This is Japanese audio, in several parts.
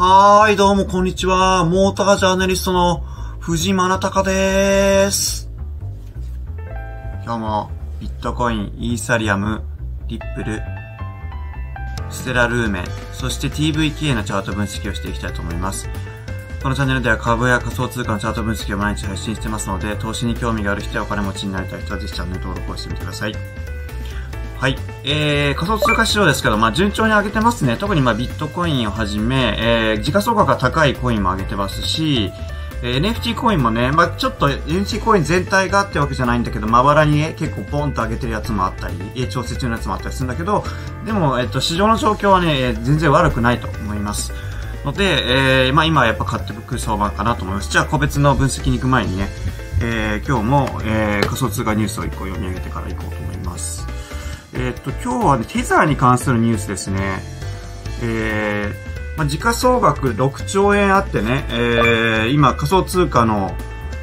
はーい、どうもこんにちは。モータージャーナリストの藤間隆でーす。今日もビットコイン、イーサリアム、リップル、ステラルーメン、そして TVK のチャート分析をしていきたいと思います。このチャンネルでは株や仮想通貨のチャート分析を毎日配信してますので、投資に興味がある人やお金持ちになりたい人はぜひチャンネル登録をしてみてください。はい。えー、仮想通貨市場ですけど、まあ、順調に上げてますね。特にまあ、ビットコインをはじめ、えー、時価総額が高いコインも上げてますし、えー、NFT コインもね、まあ、ちょっと NFT コイン全体がってわけじゃないんだけど、まばらにね、結構ポンと上げてるやつもあったり、えー、調整中のやつもあったりするんだけど、でも、えっ、と、市場の状況はね、えー全然悪くないと思います。ので、えー、まあ今はやっぱ買ってく相場かなと思います。じゃあ個別の分析に行く前にね、えー、今日も、えー、仮想通貨ニュースを一個読み上げてから行こうと思います。えーっと、今日はね、テザーに関するニュースですね。えー、まあ、時価総額6兆円あってね、えー、今仮想通貨の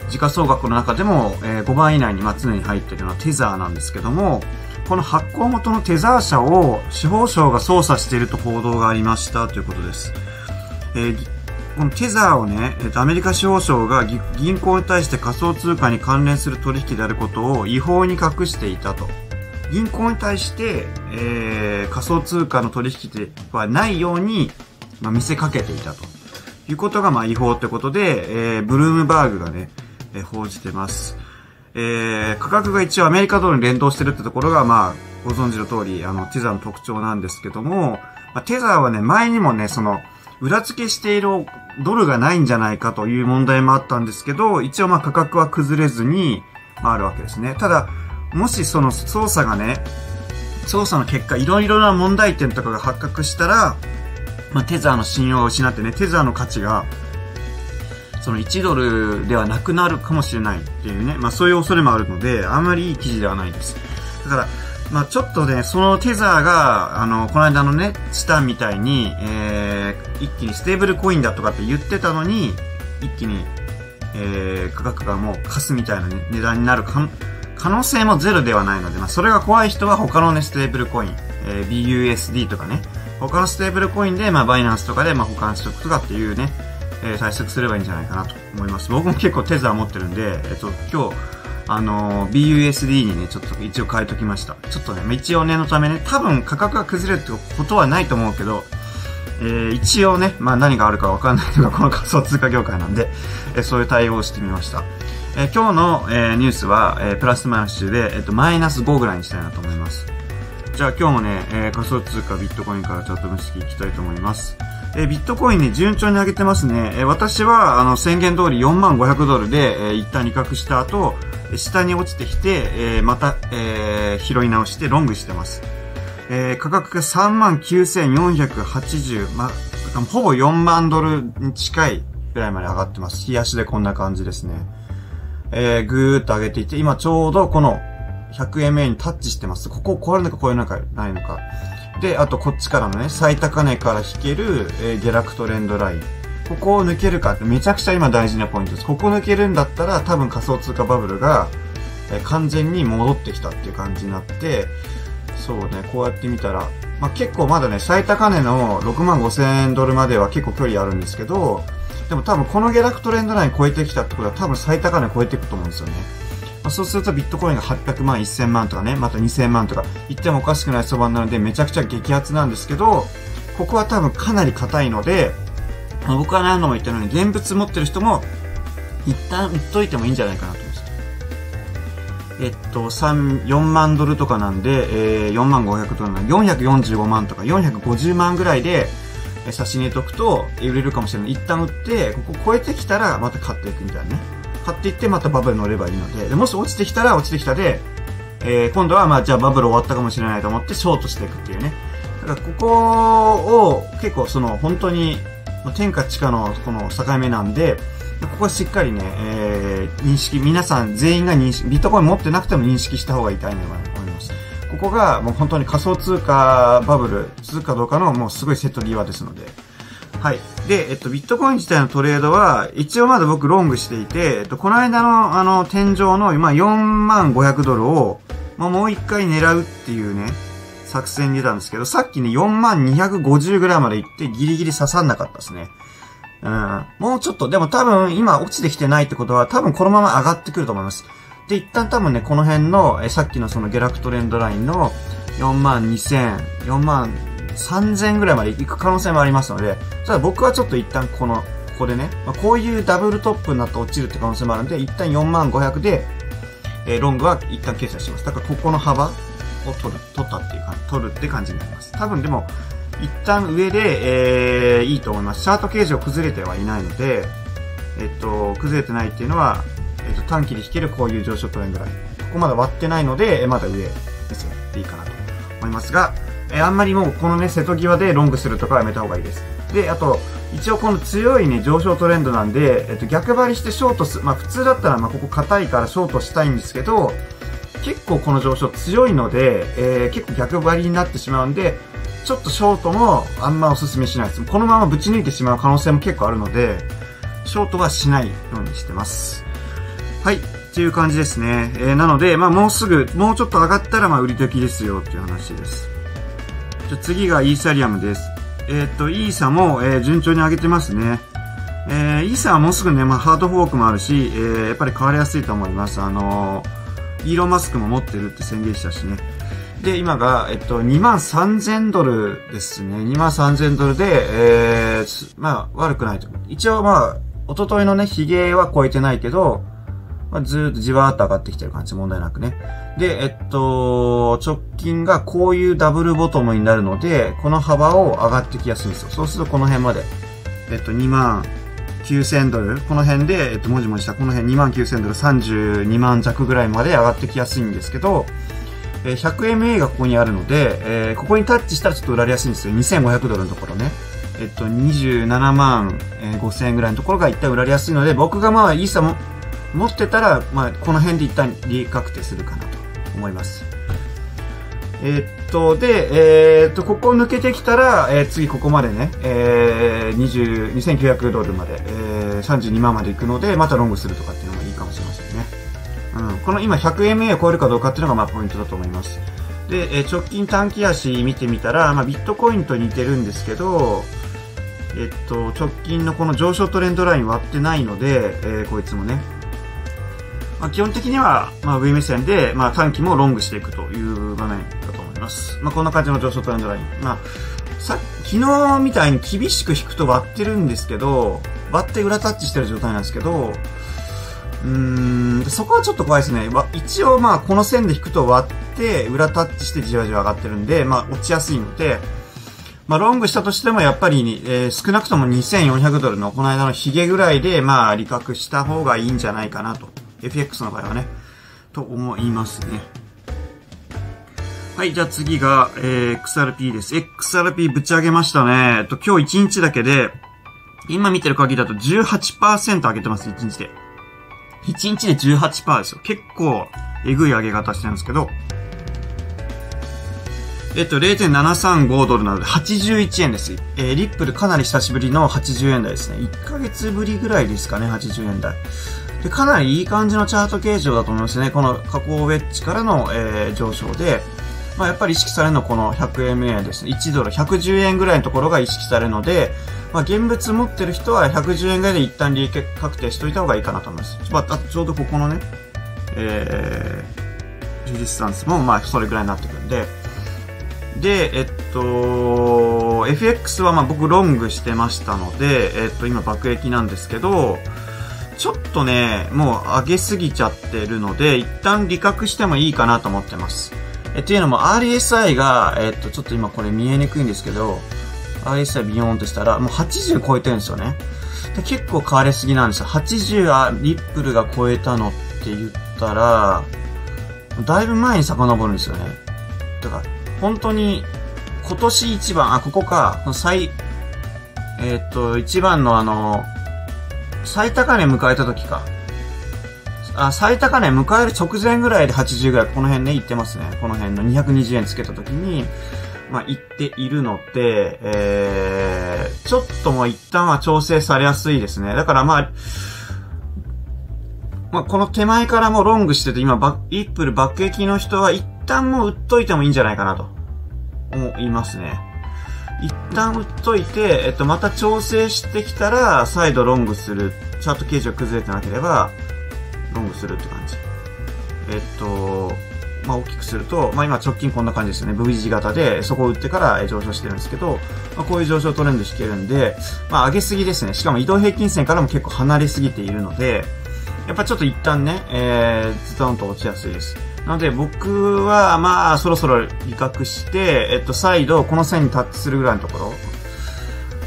時価総額の中でも、えー5番以内にまあ常に入っているのはテザーなんですけども、この発行元のテザー社を司法省が捜査していると報道がありましたということです。えーこのテザーをね、アメリカ司法省が銀行に対して仮想通貨に関連する取引であることを違法に隠していたと。銀行に対して、えー仮想通貨の取引ではないように、まあ、見せかけていたということが、まあ、違法ってことで、えーブルームバーグがね、えー報じてます。えー価格が一応アメリカドルに連動してるってところが、まあ、ご存知の通り、あの、テザーの特徴なんですけども、まあ、テザーはね、前にもね、その、裏付けしているドルがないんじゃないかという問題もあったんですけど、一応まあ価格は崩れずに、まああるわけですね。ただ、もしその捜査がね、捜査の結果、いろいろな問題点とかが発覚したら、まあ、テザーの信用を失ってね、テザーの価値が、その1ドルではなくなるかもしれないっていうね、まあそういう恐れもあるので、あんまりいい記事ではないです。だから、まあちょっとね、そのテザーが、あの、この間のね、チタンみたいに、えー、一気にステーブルコインだとかって言ってたのに、一気に、えー、価格がもう貸すみたいな、ね、値段になるかん可能性もゼロではないので、まあそれが怖い人は他のね、ステーブルコイン、えー、BUSD とかね、他のステーブルコインで、まあバイナンスとかで、まあ保管しとくとかっていうね、えー対策すればいいんじゃないかなと思います。僕も結構テザー持ってるんで、えっと、今日、あのー BUSD にね、ちょっと一応変えときました。ちょっとね、まあ一応念のためね、多分価格が崩れるってことはないと思うけど、えー一応ね、まあ何があるかわかんないのがこの仮想通貨業界なんで、えーそういう対応をしてみました。えー今日の、えーニュースは、えープラスマイナスで、えっと、マイナス5ぐらいにしたいなと思います。じゃあ今日もね、えー仮想通貨ビットコインからチャート分析いきたいと思います。えービットコインね、順調に上げてますね。えー私は、あの、宣言通り4万500ドルで、えー一旦利確した後、下に落ちてきて、えーまた、えー拾い直してロングしてます。えー価格が3万9480、ま、ほぼ4万ドルに近いぐらいまで上がってます。冷やしでこんな感じですね。えー、ぐーっと上げていって、今ちょうどこの 100MA にタッチしてます。ここを超えるのか超えるのかないのか。で、あとこっちからのね、最高値から引ける、えー下落トレンドライン。ここを抜けるかってめちゃくちゃ今大事なポイントです。ここ抜けるんだったら多分仮想通貨バブルが、えー完全に戻ってきたっていう感じになって、そうね、こうやって見たら、まあ、結構まだね、最高値の6万5千ドルまでは結構距離あるんですけど、でも多分この下落トレンドライン超えてきたってことは多分最高値超えていくと思うんですよね。まあ、そうするとビットコインが800万、1000万とかね、また2000万とか言ってもおかしくない相場なのでめちゃくちゃ激アツなんですけど、ここは多分かなり硬いので、まあ僕は何度も言ったように現物持ってる人も一旦売っといてもいいんじゃないかなと思います。えっと、3、4万ドルとかなんで、えー、4万500ドルなんで、445万とか450万ぐらいで、差し入れとくと、え売れるかもしれない。一旦売って、ここ超えてきたら、また買っていくみたいなね。買っていって、またバブル乗ればいいので、でもし落ちてきたら、落ちてきたで、えー今度は、まあ、じゃあバブル終わったかもしれないと思って、ショートしていくっていうね。だから、ここを、結構、その、本当に、天下地下の、この境目なんで、ここはしっかりね、えー認識、皆さん全員が認識、ビットコイン持ってなくても認識した方がいいと思います。ここがもう本当に仮想通貨バブル、続くかどうかのもうすごいセットリワですので。はい。で、えっと、ビットコイン自体のトレードは、一応まだ僕ロングしていて、えっと、この間のあの、天井の、まあ、4万500ドルを、まあ、もう一回狙うっていうね、作戦に出たんですけど、さっきね、4万250ぐらいまで行ってギリギリ刺さんなかったですね。うん。もうちょっと、でも多分今落ちてきてないってことは多分このまま上がってくると思います。で、一旦多分ね、この辺の、えさっきのその下落トレンドラインの4万2000、4万3000ぐらいまで行く可能性もありますので、ただ僕はちょっと一旦この、ここでね、まあ、こういうダブルトップになって落ちるって可能性もあるんで、一旦4万500で、えー、ロングは一旦計算します。だからここの幅を取る、取ったっていうか、取るって感じになります。多分でも、一旦上で、えー、いいと思います。チャート形状崩れてはいないので、えっと、崩れてないっていうのは、えっと、短期で引けるこういう上昇トレンドライン。ここまだ割ってないので、まだ上ですよ。でいいかなと思いますが、えあんまりもうこのね、瀬戸際でロングするとかはやめた方がいいです。で、あと、一応この強いね、上昇トレンドなんで、えっと、逆張りしてショートす、まあ普通だったら、まあここ硬いからショートしたいんですけど、結構この上昇強いので、えー、結構逆張りになってしまうんで、ちょっとショートもあんまおすすめしないです。このままぶち抜いてしまう可能性も結構あるので、ショートはしないようにしてます。はい。っていう感じですね。えー、なので、まあもうすぐ、もうちょっと上がったら、まあ売り時ですよっていう話です。じゃ次がイーサリアムです。えー、っと、イーサも、えー、順調に上げてますね。えー、イーサはもうすぐね、まあハードフォークもあるし、えー、やっぱり変わりやすいと思います。あのー、イーロンマスクも持ってるって宣言したしね。で、今が、えっと、2万3000ドルですね。2万3000ドルで、えー、まあ、悪くないと。一応まあ、おとといのね、ヒゲは超えてないけど、まあ、ずっとじわーっと上がってきてる感じ、問題なくね。で、えっと、直近がこういうダブルボトムになるので、この幅を上がってきやすいんですよ。そうするとこの辺まで、えっと、2万9000ドル、この辺で、えっと、もじもじしたこの辺2万9000ドル32万弱ぐらいまで上がってきやすいんですけど、え 100MA がここにあるので、えー、ここにタッチしたらちょっと売られやすいんですよ。2500ドルのところね。えっと、27万5000円ぐらいのところが一旦売られやすいので、僕がまあ、イーサも持ってたら、まあ、この辺で一旦利確定するかなと思います。えー、っと、で、えー、っと、ここを抜けてきたら、えー、次ここまでね、えー、20、2900ドルまで、えー、32万まで行くので、またロングするとかっていうのもいいかもしれませんね。うん、この今 100MA を超えるかどうかっていうのがまあポイントだと思います。で、え、直近短期足見てみたら、まあ、ビットコインと似てるんですけど、えっと、直近のこの上昇トレンドライン割ってないので、えー、こいつもね。まあ、基本的には、まあ、上目線で、まあ、短期もロングしていくという場面だと思います。まあ、こんな感じの上昇トレンドライン。まあ、さ、昨日みたいに厳しく引くと割ってるんですけど、割って裏タッチしてる状態なんですけど、うん、そこはちょっと怖いですね。一応まあこの線で引くと割って裏タッチしてじわじわ上がってるんで、まあ落ちやすいので、まあロングしたとしてもやっぱり、えー、少なくとも2400ドルのこの間のヒゲぐらいでまあ利確した方がいいんじゃないかなと。FX の場合はね。と思いますね。はい、じゃあ次が、えー、XRP です。XRP ぶち上げましたね。えっと、今日1日だけで、今見てる限りだと18%上げてます、1日で。1日で18%ですよ。結構、えぐい上げ方してるんですけど、えっと、0.735ドルなので81円です。えー、リップルかなり久しぶりの80円台ですね。1ヶ月ぶりぐらいですかね、80円台。で、かなりいい感じのチャート形状だと思いますね。この加工ウェッジからの、えー、上昇で、まあ、やっぱり意識されるのはこの 100MA ですね。1ドル110円ぐらいのところが意識されるので、まあ、現物持ってる人は110円ぐらいで一旦利益確定しといた方がいいかなと思います。まあ、ちょうどここのね、えー、リジスタンスもまあそれぐらいになってくるんで、で、えっと、FX はまあ僕ロングしてましたので、えっと今爆撃なんですけど、ちょっとね、もう上げすぎちゃってるので、一旦利確してもいいかなと思ってます。え、っていうのも RSI が、えっと、ちょっと今これ見えにくいんですけど、RSI ビヨーンとしたら、もう80超えてるんですよね。で結構変わりすぎなんですよ。80あ、リップルが超えたのって言ったら、だいぶ前に遡るんですよね。だから、本当に、今年一番、あ、ここか、最、えー、っと、一番のあの、最高値迎えた時か。あ、最高値迎える直前ぐらいで80ぐらい、この辺ね、行ってますね。この辺の220円つけた時に、まあ、行っているので、えー、ちょっともう一旦は調整されやすいですね。だからまあ、まあ、この手前からもロングしてて、今、バッ、イップル爆撃の人は一旦もう売っといてもいいんじゃないかなと。思いますね。一旦打っといて、えっと、また調整してきたら、再度ロングする。チャート形状崩れてなければ、ロングするって感じ。えっと、まあ、大きくすると、まあ、今直近こんな感じですよね。V 字型で、そこを打ってから上昇してるんですけど、まあ、こういう上昇トレンド引けるんで、まあ、上げすぎですね。しかも移動平均線からも結構離れすぎているので、やっぱちょっと一旦ね、えー、ズドンと落ちやすいです。なので僕は、まあ、そろそろ利確して、えっと、再度、この線にタッチするぐらいのところ、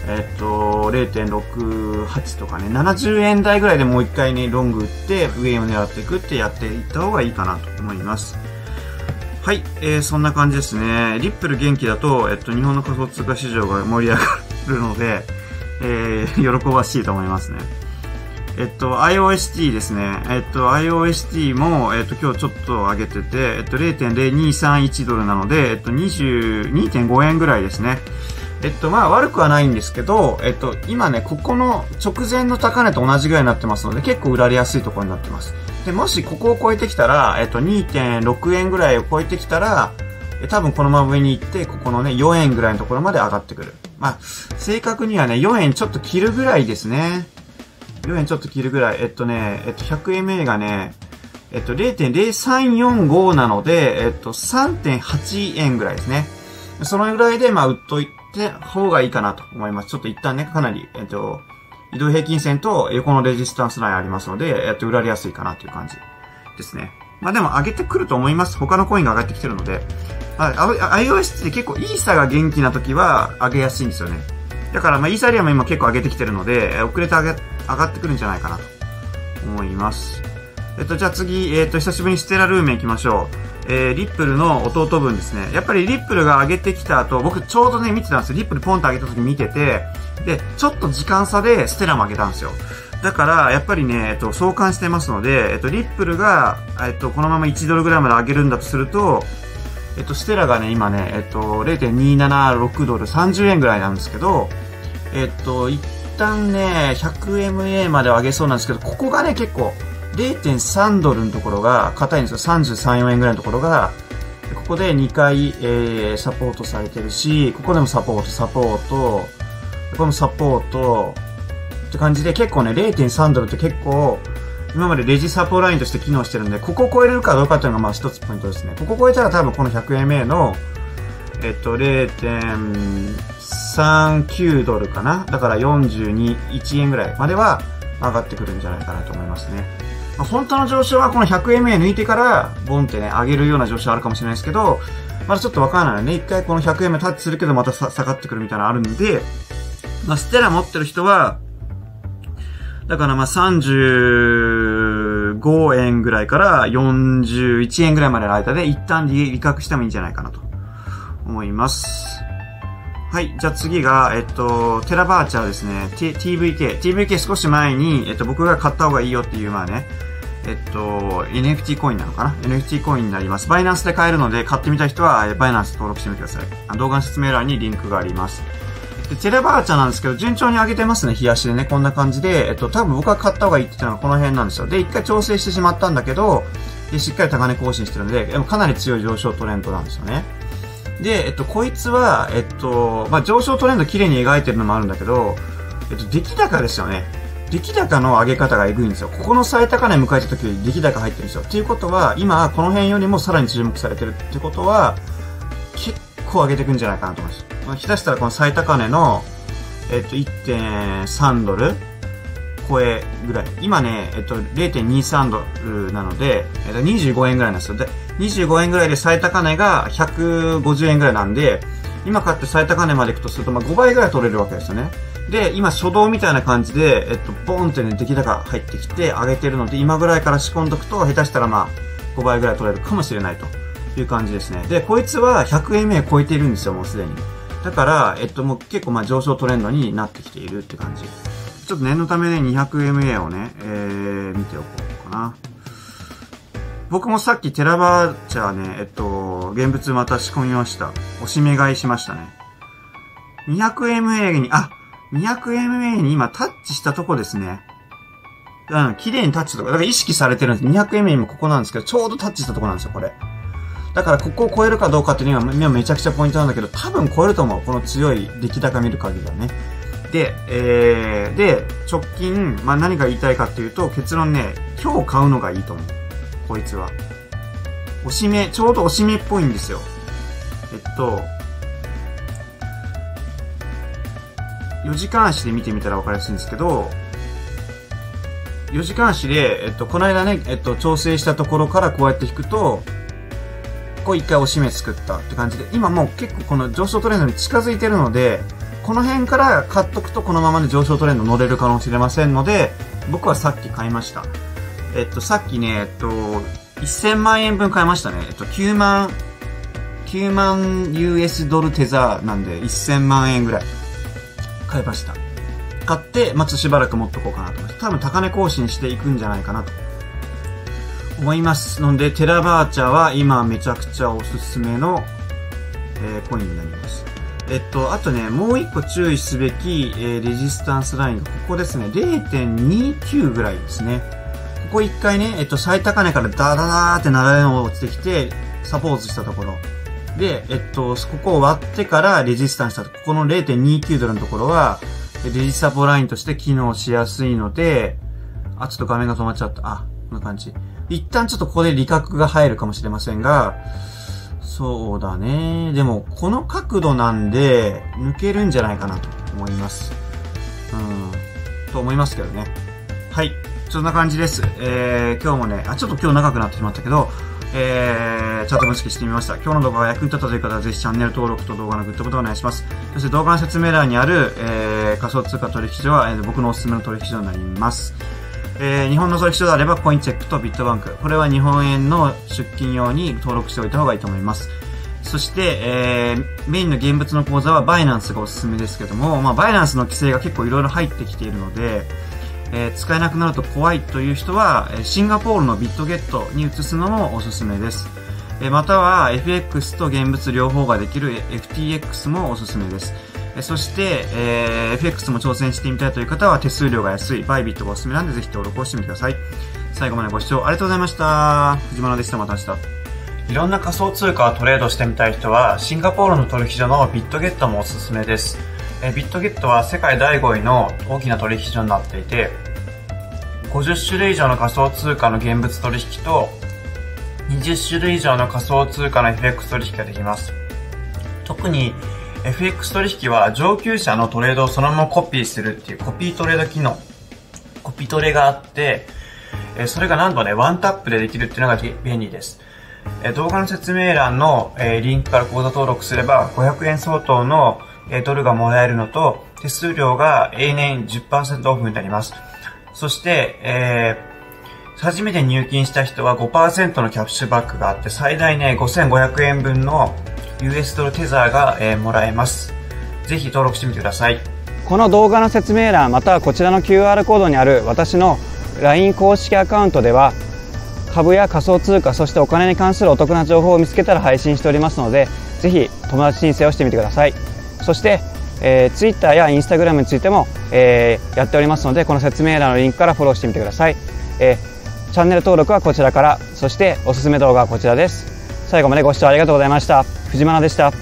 えっと、0.68とかね、70円台ぐらいでもう一回ね、ロング打って、上を狙っていくってやっていった方がいいかなと思います。はい、えー、そんな感じですね。リップル元気だと、えっと、日本の仮想通貨市場が盛り上がるので、えー、喜ばしいと思いますね。えっと、IOST ですね。えっと、IOST も、えっと、今日ちょっと上げてて、えっと、0.0231ドルなので、えっと、22.5円ぐらいですね。えっと、まあ悪くはないんですけど、えっと、今ね、ここの直前の高値と同じぐらいになってますので、結構売られやすいところになってます。で、もしここを超えてきたら、えっと、2.6円ぐらいを超えてきたら、え多分このまま上に行って、ここのね、4円ぐらいのところまで上がってくる。まあ、正確にはね、4円ちょっと切るぐらいですね。4円ちょっと切るぐらい。えっとね、えっと、100MA がね、えっと、0.0345なので、えっと、3.8円ぐらいですね。そのぐらいで、まあ、売っといて、方がいいかなと思います。ちょっと一旦ね、かなり、えっと、移動平均線と横のレジスタンスラインありますので、えっと、売られやすいかなという感じですね。まあでも上げてくると思います。他のコインが上がってきてるので。あ、iOS って結構イーサが元気な時は上げやすいんですよね。だからまあイーサリアム今結構上げてきてるので、遅れて上げ、上がってくるんじゃないかなと思います。えっと、じゃあ次、えっと、久しぶりにステラルーメン行きましょう。えー、リップルの弟分ですね。やっぱりリップルが上げてきた後、僕ちょうどね、見てたんですよ。リップルポンと上げた時見てて、で、ちょっと時間差でステラも上げたんですよ。だから、やっぱりね、えっと、相関してますので、えっと、リップルが、えっと、このまま1ドルぐらいまで上げるんだとすると、えっと、ステラがね、今ね、えっと、0.276ドル30円ぐらいなんですけど、えっと、旦ね、100MA まで上げそうなんですけど、ここがね、結構、0.3ドルのところが、硬いんですよ。33、4円ぐらいのところが、ここで2回、えー、サポートされてるし、ここでもサポート、サポート、ここもサポート、って感じで結構ね、0.3ドルって結構、今までレジサポラインとして機能してるんで、ここを超えれるかどうかっていうのがまあ一つポイントですね。ここを超えたら多分この 100MA の、えっと、0. 0.39ドルかな？だから42、1円ぐらいまでは上がってくるんじゃないかなと思いますね。まあ、本当の上昇はこの 100MA 抜いてから、ボンってね、上げるような上昇あるかもしれないですけど、まだちょっとわからないね。一回この 100MA タッチするけどまたさ下がってくるみたいなのあるんで、まあ、ステラ持ってる人は、だからまあ35円ぐらいから41円ぐらいまでの間で一旦利確してもいいんじゃないかなと思います。はい。じゃあ次が、えっと、テラバーチャーですね。T、TVK。TVK 少し前に、えっと、僕が買った方がいいよっていう、まあね、えっと、NFT コインなのかな ?NFT コインになります。バイナンスで買えるので、買ってみたい人は、バイナンス登録してみてください。動画の説明欄にリンクがあります。で、テレバーチャーなんですけど、順調に上げてますね、冷やしでね、こんな感じで、えっと、多分僕が買った方がいいって言ったのはこの辺なんですよ。で、一回調整してしまったんだけど、で、しっかり高値更新してるんで、でもかなり強い上昇トレンドなんですよね。で、えっと、こいつは、えっと、まあ、上昇トレンド綺麗に描いてるのもあるんだけど、えっと、出来高ですよね。出来高の上げ方がエグいんですよ。ここの最高値迎えた時出来高入ってるんですよ。っていうことは、今、この辺よりもさらに注目されてるってことは、結構上げていくんじゃないかなと思います。まあ、ひたしたらこの最高値の、えっと、1.3ドル超えぐらい。今ね、えっと、0.23ドルなので、えっと、25円ぐらいなんですよ。で、25円ぐらいで最高値が150円ぐらいなんで、今買って最高値まで行くとすると、まあ、5倍ぐらい取れるわけですよね。で、今初動みたいな感じで、えっと、ボーンってね、出来高入ってきて上げてるので、今ぐらいから仕込んどくと、下手したらまあ、5倍ぐらい取れるかもしれないという感じですね。で、こいつは100円目超えているんですよ、もうすでに。だから、えっと、もう結構まあ上昇トレンドになってきているって感じ。ちょっと念のためね、200MA をね、えー、見ておこうかな。僕もさっきテラバーチャーね、えっと、現物また仕込みました。おしめ買いしましたね。200MA に、あ、200MA に今タッチしたとこですね。うん、綺麗にタッチとか、だから意識されてるんです。200MA もここなんですけど、ちょうどタッチしたとこなんですよ、これ。だからここを超えるかどうかっていうのはめちゃくちゃポイントなんだけど、多分超えると思う。この強い出来高見る限りはね。で、えー、で、直近、まあ、何が言いたいかっていうと、結論ね、今日買うのがいいと思う。こいつは。おしめ、ちょうどおしめっぽいんですよ。えっと、4時間足で見てみたら分かりやすいんですけど、4時間足で、えっと、この間ね、えっと、調整したところからこうやって引くと、こう一回おしめ作ったって感じで、今もう結構この上昇トレンドに近づいてるので、この辺から買っとくとこのままで上昇トレンド乗れるかもしれませんので、僕はさっき買いました。えっと、さっきね、えっと、1000万円分買いましたね。えっと、9万、9万 US ドルテザーなんで1000万円ぐらい買いました。買って、まあ、しばらく持っとこうかなと思います。多分高値更新していくんじゃないかなと思いますので、テラバーチャは今めちゃくちゃおすすめの、えー、コインになります。えっと、あとね、もう一個注意すべき、えー、レジスタンスラインが、ここですね、0.29ぐらいですね。ここ一回ね、えっと、最高値からダダダーって流れが落ちてきて、サポートしたところ。で、えっと、ここを割ってからレジスタンスしたここの0.29ドルのところは、レジサポラインとして機能しやすいので、あ、ちょっと画面が止まっちゃった。あ、こんな感じ。一旦ちょっとここで利確が入るかもしれませんが、そうだね。でも、この角度なんで、抜けるんじゃないかなと思います。うん。と思いますけどね。はい。そんな感じです。えー、今日もね、あ、ちょっと今日長くなってしまったけど、えー、チャート分析してみました。今日の動画が役に立ったという方はぜひチャンネル登録と動画のグッドボタンお願いします。そして動画の説明欄にある、えー、仮想通貨取引所は、えー、僕のおすすめの取引所になります。えー、日本の取引所であればコインチェックとビットバンク。これは日本円の出金用に登録しておいた方がいいと思います。そして、えー、メインの現物の口座はバイナンスがおすすめですけども、まあ、バイナンスの規制が結構いろいろ入ってきているので、えー、使えなくなると怖いという人は、シンガポールのビットゲットに移すのもおすすめです。えまたは FX と現物両方ができる FTX もおすすめです。そして、えー、FX も挑戦してみたいという方は手数料が安いバイビットがおすすめなんでぜひ登録をしてみてください。最後までご視聴ありがとうございました。藤原でした。また明日。いろんな仮想通貨をトレードしてみたい人は、シンガポールの取引所のビットゲットもおすすめです。えビットゲットは世界第5位の大きな取引所になっていて、50種類以上の仮想通貨の現物取引と、20種類以上の仮想通貨の FX 取引ができます。特に FX 取引は上級者のトレードをそのままコピーするっていうコピートレード機能、コピートレがあって、それがなんとね、ワンタップでできるっていうのが便利です。動画の説明欄のリンクから口座登録すれば500円相当のドルがもらえるのと、手数料が永年10%オフになります。そして、えー、初めて入金した人は5%のキャッシュバックがあって、最大ね、5500円分の US ドルテザーが、えー、もらえます。ぜひ登録してみてください。この動画の説明欄、またはこちらの QR コードにある私の LINE 公式アカウントでは、株や仮想通貨、そしてお金に関するお得な情報を見つけたら配信しておりますので、ぜひ友達申請をしてみてください。そして、えー、Twitter や Instagram についても、えー、やっておりますので、この説明欄のリンクからフォローしてみてください。えー、チャンネル登録はこちらから、そしておすすめ動画はこちらです。最後までご視聴ありがとうございました。藤間でした。